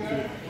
Good.